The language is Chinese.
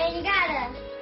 And.